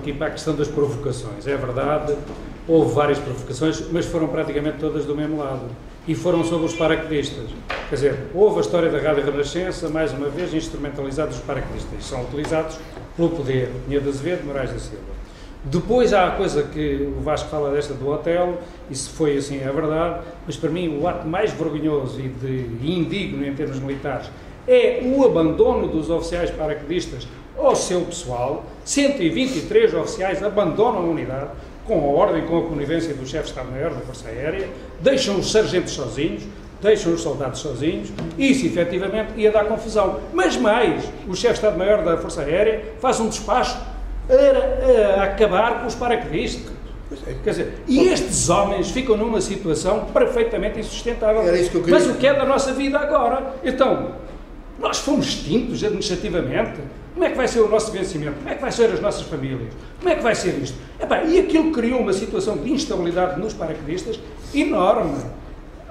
Aqui para a questão das provocações, é verdade, houve várias provocações, mas foram praticamente todas do mesmo lado. E foram sobre os paraquedistas. Quer dizer, houve a história da Rádio Renascença, mais uma vez, instrumentalizados os paraquedistas. São utilizados pelo poder. Pinheiro de Azevedo, Moraes da Silva. Depois há a coisa que o Vasco fala desta do hotel, isso foi assim, é verdade, mas para mim o ato mais vergonhoso e de indigno em termos militares é o abandono dos oficiais paraquedistas ao seu pessoal. 123 oficiais abandonam a unidade com a ordem, com a conivência do chefe de Estado-Maior da Força Aérea, deixam os sargentos sozinhos, deixam os soldados sozinhos, isso efetivamente ia dar confusão. Mas mais, o chefe de Estado-Maior da Força Aérea faz um despacho para acabar com os paraquedistas. É. Quer dizer, e estes homens ficam numa situação perfeitamente insustentável. Queria... Mas o que é da nossa vida agora? Então, nós fomos extintos administrativamente. Como é que vai ser o nosso vencimento? Como é que vai ser as nossas famílias? Como é que vai ser isto? Epá, e aquilo criou uma situação de instabilidade nos paraquedistas enorme.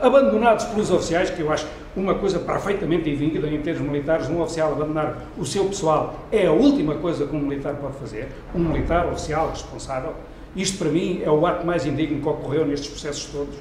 Abandonados pelos oficiais, que eu acho uma coisa perfeitamente indigna em termos militares, um oficial abandonar o seu pessoal é a última coisa que um militar pode fazer. Um militar oficial responsável. Isto, para mim, é o ato mais indigno que ocorreu nestes processos todos.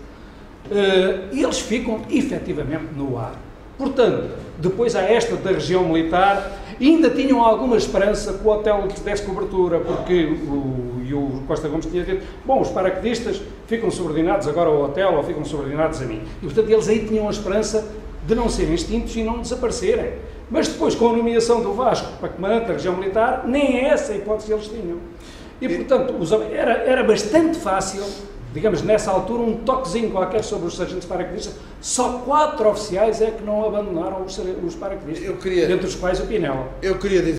E eles ficam efetivamente no ar. Portanto, depois há esta da região militar, ainda tinham alguma esperança que o hotel lhes desse cobertura, porque o, e o Costa Gomes tinha dito, bom, os paraquedistas ficam subordinados agora ao hotel ou ficam subordinados a mim. E, portanto, eles aí tinham a esperança de não serem extintos e não desaparecerem. Mas depois, com a nomeação do Vasco para comandante da região militar, nem essa hipótese eles tinham. E, portanto, era, era bastante fácil digamos, nessa altura, um toquezinho qualquer sobre os sargentos paraquedistas, só quatro oficiais é que não abandonaram os, os paraquedistas, queria, entre os quais o Pinel. Eu queria dizer